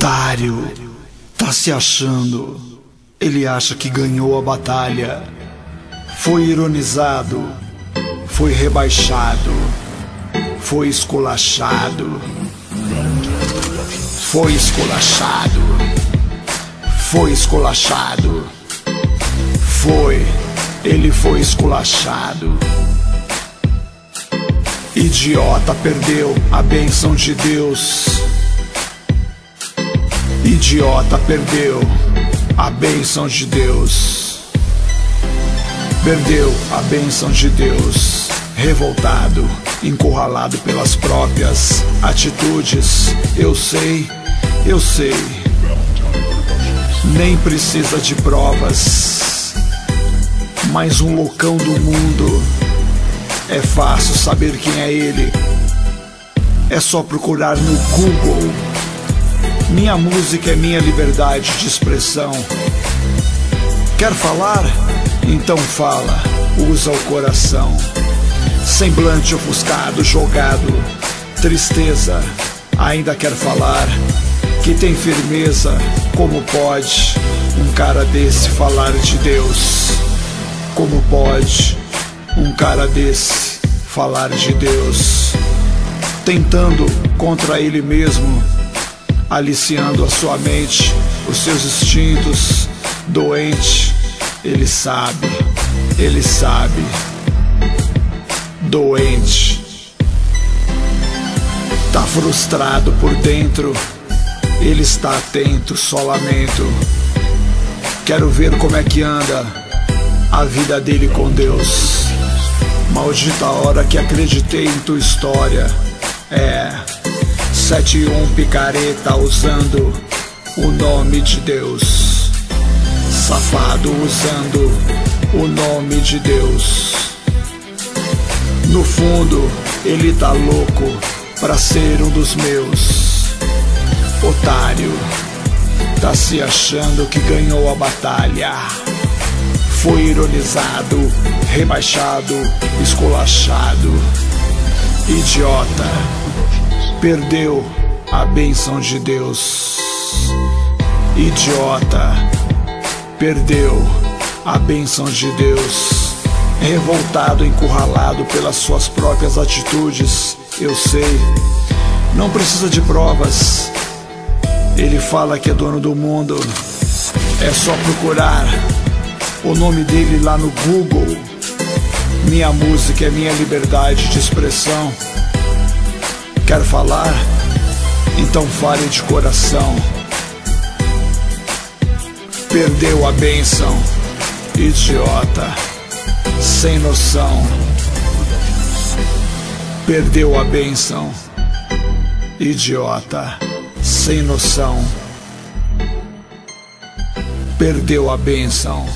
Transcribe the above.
Otário, tá se achando. Ele acha que ganhou a batalha. Foi ironizado, foi rebaixado, foi esculachado. Foi esculachado, foi esculachado. Foi, ele foi esculachado. Idiota perdeu a benção de Deus. Idiota perdeu a bênção de Deus. Perdeu a bênção de Deus. Revoltado, encurralado pelas próprias atitudes. Eu sei, eu sei. Nem precisa de provas. Mas um loucão do mundo. É fácil saber quem é ele. É só procurar no Google minha música é minha liberdade de expressão. Quer falar? Então fala, usa o coração. Semblante ofuscado, jogado, tristeza. Ainda quer falar que tem firmeza. Como pode um cara desse falar de Deus? Como pode um cara desse falar de Deus? Tentando contra ele mesmo aliciando a sua mente, os seus instintos, doente. Ele sabe, ele sabe, doente. Tá frustrado por dentro, ele está atento, só lamento. Quero ver como é que anda a vida dele com Deus. Maldita hora que acreditei em tua história. É. 71 picareta usando o nome de Deus. Safado usando o nome de Deus. No fundo, ele tá louco pra ser um dos meus. Otário, tá se achando que ganhou a batalha. Foi ironizado, rebaixado, esculachado. Idiota perdeu a benção de Deus. Idiota, perdeu a benção de Deus. Revoltado, encurralado pelas suas próprias atitudes, eu sei, não precisa de provas. Ele fala que é dono do mundo, é só procurar o nome dele lá no Google. Minha música é minha liberdade de expressão. Quer falar? Então fale de coração. Perdeu a benção, idiota, sem noção. Perdeu a benção, idiota, sem noção. Perdeu a benção.